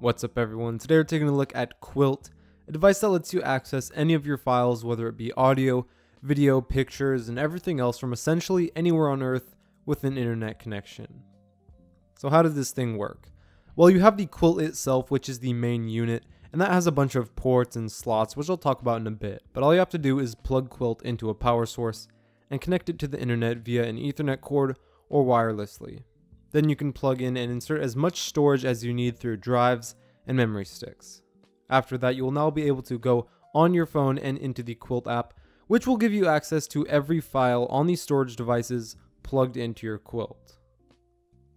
What's up everyone? Today we're taking a look at Kwilt, a device that lets you access any of your files, whether it be audio, video, pictures, and everything else from essentially anywhere on earth with an internet connection. So how does this thing work? Well, you have the Kwilt itself, which is the main unit, and that has a bunch of ports and slots, which I'll talk about in a bit. But all you have to do is plug Kwilt into a power source and connect it to the internet via an ethernet cord or wirelessly. Then you can plug in and insert as much storage as you need through drives and memory sticks. After that, you will now be able to go on your phone and into the Kwilt app, which will give you access to every file on these storage devices plugged into your Kwilt.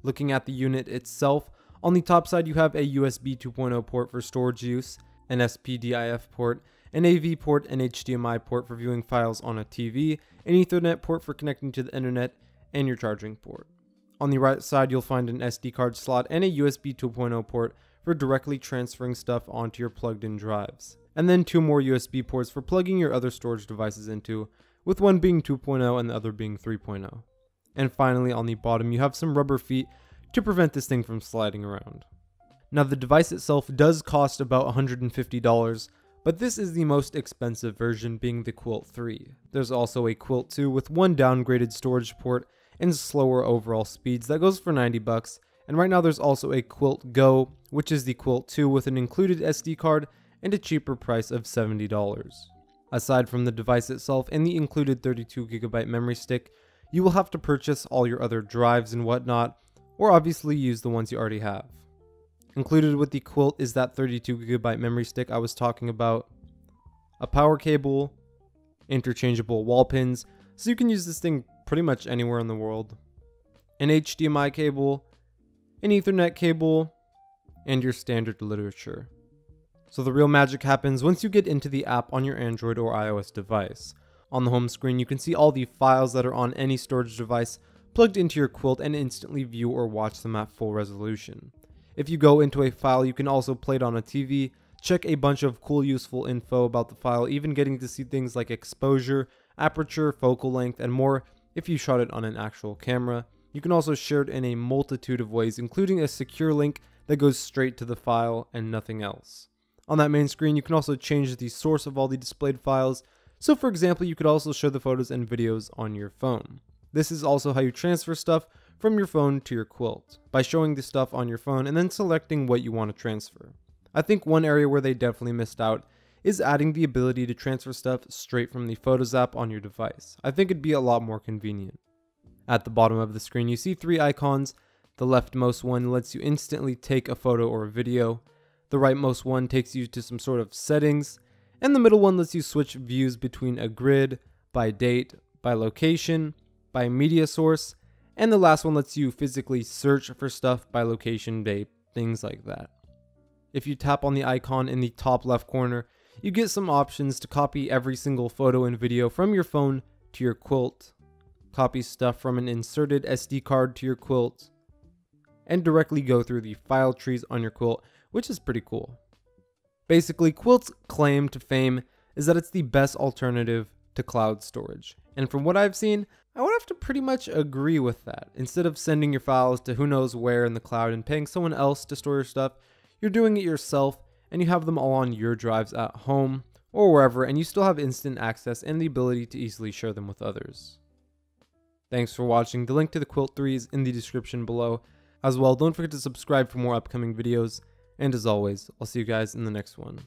Looking at the unit itself, on the top side you have a USB 2.0 port for storage use, an SPDIF port, an AV port an HDMI port for viewing files on a TV, an Ethernet port for connecting to the internet, and your charging port. On the right side, you'll find an SD card slot and a USB 2.0 port for directly transferring stuff onto your plugged in drives. And then two more USB ports for plugging your other storage devices into, with one being 2.0 and the other being 3.0. And finally, on the bottom, you have some rubber feet to prevent this thing from sliding around. Now, the device itself does cost about $150, but this is the most expensive version being the Kwilt 3. There's also a Kwilt 2 with one downgraded storage port and slower overall speeds. That goes for 90 bucks. And right now there's also a Kwilt Go, which is the Kwilt 2 with an included SD card and a cheaper price of $70. Aside from the device itself and the included 32GB memory stick, you will have to purchase all your other drives and whatnot, or obviously use the ones you already have. Included with the Kwilt is that 32GB memory stick I was talking about, a power cable, interchangeable wall pins, so you can use this thing pretty much anywhere in the world. An HDMI cable, an Ethernet cable, and your standard literature. So the real magic happens once you get into the app on your Android or iOS device. On the home screen, you can see all the files that are on any storage device plugged into your Kwilt and instantly view or watch them at full resolution. If you go into a file, you can also play it on a TV, check a bunch of cool useful info about the file, even getting to see things like exposure, aperture, focal length, and more if you shot it on an actual camera. You can also share it in a multitude of ways, including a secure link that goes straight to the file and nothing else. On that main screen, you can also change the source of all the displayed files. So for example, you could also show the photos and videos on your phone. This is also how you transfer stuff from your phone to your Kwilt, by showing the stuff on your phone and then selecting what you want to transfer. I think one area where they definitely missed out is adding the ability to transfer stuff straight from the Photos app on your device. I think it'd be a lot more convenient. At the bottom of the screen, you see three icons. The leftmost one lets you instantly take a photo or a video. The rightmost one takes you to some sort of settings. And the middle one lets you switch views between a grid, by date, by location, by media source, and the last one lets you physically search for stuff by location, date, things like that. If you tap on the icon in the top left corner, you get some options to copy every single photo and video from your phone to your Kwilt, copy stuff from an inserted SD card to your Kwilt, and directly go through the file trees on your Kwilt, which is pretty cool. Basically, Kwilt's claim to fame is that it's the best alternative to cloud storage. And from what I've seen, I would have to pretty much agree with that. Instead of sending your files to who knows where in the cloud and paying someone else to store your stuff, you're doing it yourself and you have them all on your drives at home or wherever, and you still have instant access and the ability to easily share them with others. Thanks for watching. The link to the Kwilt 3 is in the description below. As well, don't forget to subscribe for more upcoming videos. And as always, I'll see you guys in the next one.